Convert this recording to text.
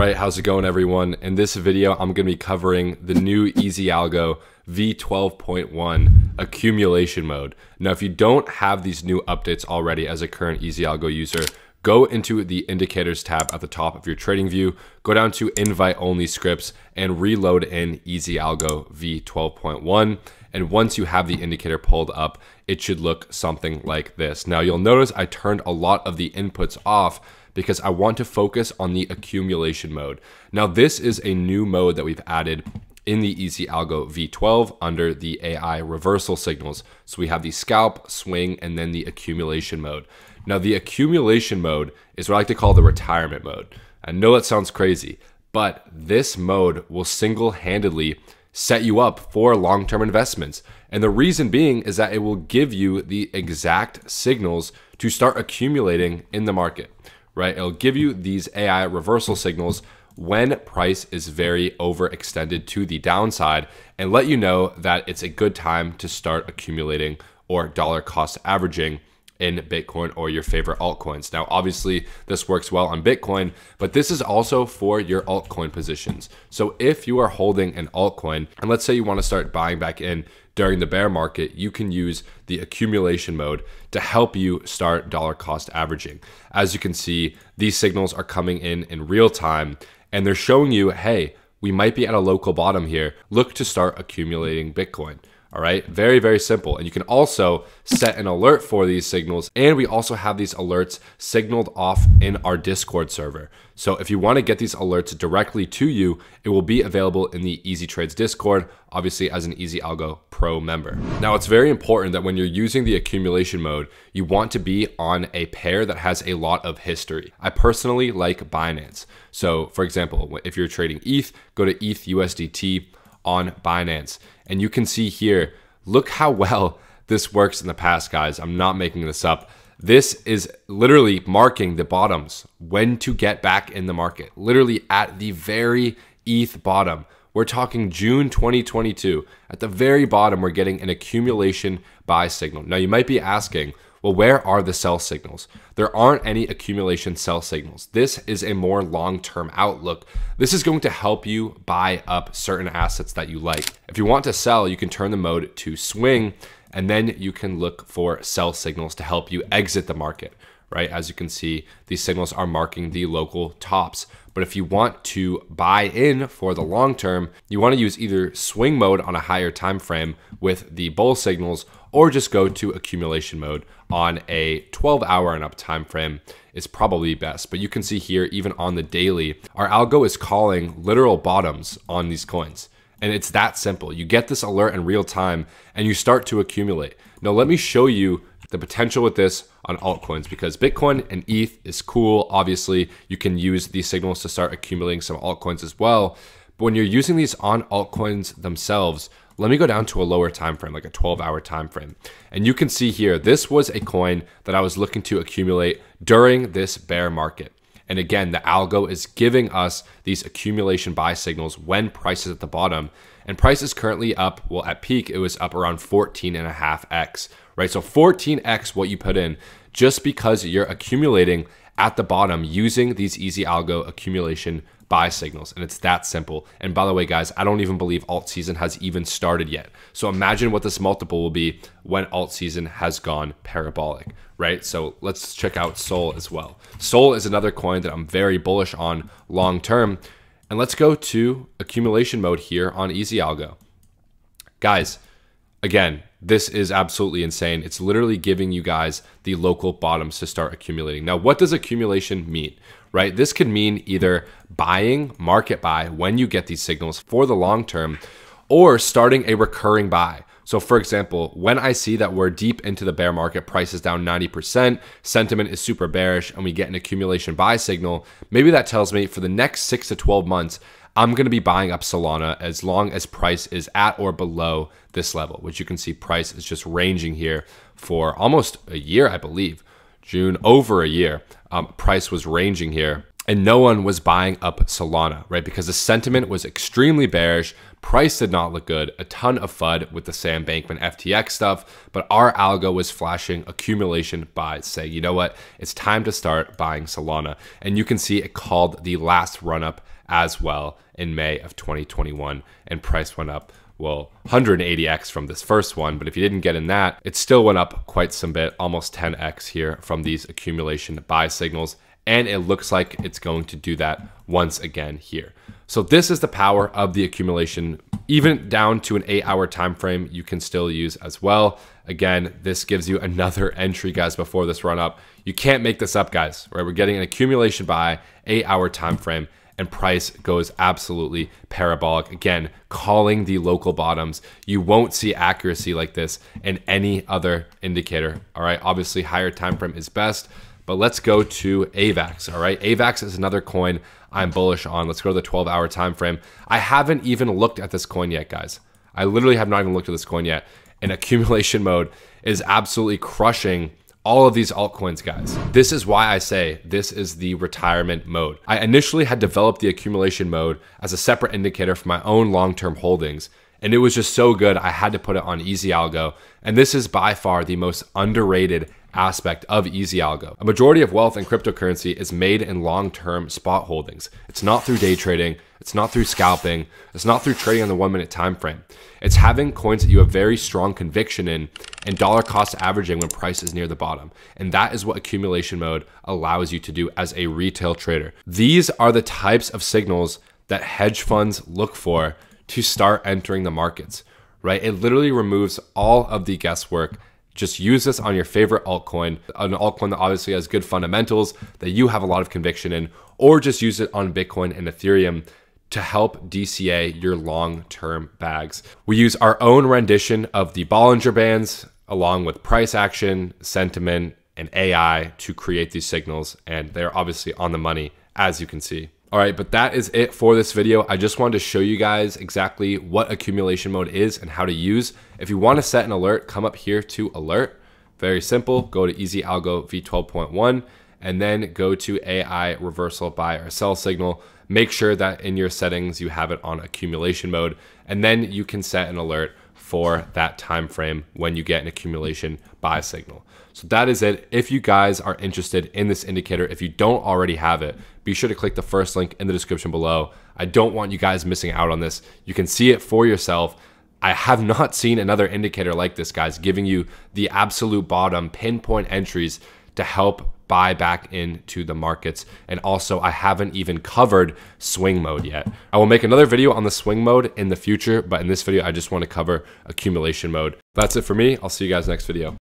right, how's it going everyone? In this video, I'm gonna be covering the new EzAlgo V12.1 accumulation mode. Now, if you don't have these new updates already as a current EzAlgo user, go into the indicators tab at the top of your TradingView, go down to invite only scripts and reload in EzAlgo V12.1. And once you have the indicator pulled up, it should look something like this. Now you'll notice I turned a lot of the inputs off because I want to focus on the accumulation mode. Now this is a new mode that we've added in the EzAlgo V12 under the AI reversal signals. So we have the scalp, swing, and then the accumulation mode. Now the accumulation mode is what I like to call the retirement mode. I know that sounds crazy, but this mode will single-handedly set you up for long-term investments. And the reason being is that it will give you the exact signals to start accumulating in the market, right? It'll give you these AI reversal signals when price is very overextended to the downside and let you know that it's a good time to start accumulating or dollar cost averaging in Bitcoin or your favorite altcoins. Now, obviously, this works well on Bitcoin, but this is also for your altcoin positions. So, if you are holding an altcoin, and let's say you want to start buying back in during the bear market, you can use the accumulation mode to help you start dollar cost averaging. As you can see, these signals are coming in in real time and they're showing you, hey, we might be at a local bottom here. Look to start accumulating Bitcoin. All right, very, very simple. And you can also set an alert for these signals. And we also have these alerts signaled off in our Discord server. So if you want to get these alerts directly to you, it will be available in the Easy Trades Discord, obviously as an EzAlgo Pro member. Now, it's very important that when you're using the accumulation mode, you want to be on a pair that has a lot of history. I personally like Binance. So for example, if you're trading ETH, go to ETH USDT on Binance. And you can see here, look how well this works in the past, guys. I'm not making this up. This is literally marking the bottoms, when to get back in the market, literally at the very ETH bottom. We're talking June 2022. At the very bottom, we're getting an accumulation buy signal. Now, you might be asking, well, where are the sell signals? There aren't any accumulation sell signals. This is a more long term outlook. This is going to help you buy up certain assets that you like. If you want to sell, you can turn the mode to swing, and then you can look for sell signals to help you exit the market, right? As you can see, these signals are marking the local tops. But if you want to buy in for the long term, you want to use either swing mode on a higher time frame with the bull signals or just go to accumulation mode on a 12 hour and up time frame is probably best. But you can see here, even on the daily, our algo is calling literal bottoms on these coins. And it's that simple. You get this alert in real time and you start to accumulate. Now, let me show you the potential with this on altcoins because Bitcoin and ETH is cool. Obviously, you can use these signals to start accumulating some altcoins as well. But when you're using these on altcoins themselves, let me go down to a lower time frame, like a 12 hour time frame. And you can see here, this was a coin that I was looking to accumulate during this bear market. And again, the algo is giving us these accumulation buy signals when price is at the bottom. And price is currently up, well, at peak, it was up around 14 and a half X, right? So 14X what you put in just because you're accumulating at the bottom using these EzAlgo accumulation buy signals. And it's that simple. And by the way, guys, I don't even believe alt season has even started yet. So imagine what this multiple will be when alt season has gone parabolic, right? So let's check out Sol as well. Sol is another coin that I'm very bullish on long term. And let's go to accumulation mode here on EzAlgo. Guys, again, this is absolutely insane. It's literally giving you guys the local bottoms to start accumulating. Now, what does accumulation mean? Right? This could mean either buying, market buy when you get these signals for the long term, or starting a recurring buy. So, for example, when I see that we're deep into the bear market, price is down 90%, sentiment is super bearish, and we get an accumulation buy signal, maybe that tells me for the next six to 12 months, I'm going to be buying up Solana as long as price is at or below this level, which you can see price is just ranging here for almost a year, I believe. June over a year, um, price was ranging here. And no one was buying up Solana, right? Because the sentiment was extremely bearish. Price did not look good. A ton of FUD with the Sam Bankman FTX stuff, but our algo was flashing accumulation buys, saying, you know what? It's time to start buying Solana. And you can see it called the last run up as well in May of 2021, and price went up well 180x from this first one but if you didn't get in that it still went up quite some bit almost 10x here from these accumulation buy signals and it looks like it's going to do that once again here so this is the power of the accumulation even down to an eight hour time frame you can still use as well again this gives you another entry guys before this run up you can't make this up guys right we're getting an accumulation buy eight hour time frame and price goes absolutely parabolic. Again, calling the local bottoms. You won't see accuracy like this in any other indicator. All right, obviously higher time frame is best, but let's go to AVAX. All right, AVAX is another coin I'm bullish on. Let's go to the 12 hour time frame. I haven't even looked at this coin yet, guys. I literally have not even looked at this coin yet. And accumulation mode is absolutely crushing all of these altcoins, guys. This is why I say this is the retirement mode. I initially had developed the accumulation mode as a separate indicator for my own long-term holdings, and it was just so good I had to put it on EzAlgo. And this is by far the most underrated aspect of EzAlgo. A majority of wealth in cryptocurrency is made in long-term spot holdings. It's not through day trading, it's not through scalping, it's not through trading on the 1 minute time frame. It's having coins that you have very strong conviction in and dollar cost averaging when price is near the bottom. And that is what accumulation mode allows you to do as a retail trader. These are the types of signals that hedge funds look for to start entering the markets, right? It literally removes all of the guesswork. Just use this on your favorite altcoin, an altcoin that obviously has good fundamentals that you have a lot of conviction in, or just use it on Bitcoin and Ethereum to help DCA your long term bags. We use our own rendition of the Bollinger Bands along with price action, sentiment, and AI to create these signals. And they're obviously on the money, as you can see. All right, but that is it for this video. I just wanted to show you guys exactly what accumulation mode is and how to use. If you want to set an alert, come up here to alert. Very simple. Go to EzAlgo V12.1 and then go to AI reversal buy or sell signal. Make sure that in your settings you have it on accumulation mode, and then you can set an alert for that time frame when you get an accumulation buy signal. So that is it. If you guys are interested in this indicator, if you don't already have it, be sure to click the first link in the description below. I don't want you guys missing out on this. You can see it for yourself. I have not seen another indicator like this, guys, giving you the absolute bottom pinpoint entries to help buy back into the markets. And also, I haven't even covered swing mode yet. I will make another video on the swing mode in the future, but in this video, I just want to cover accumulation mode. That's it for me. I'll see you guys next video.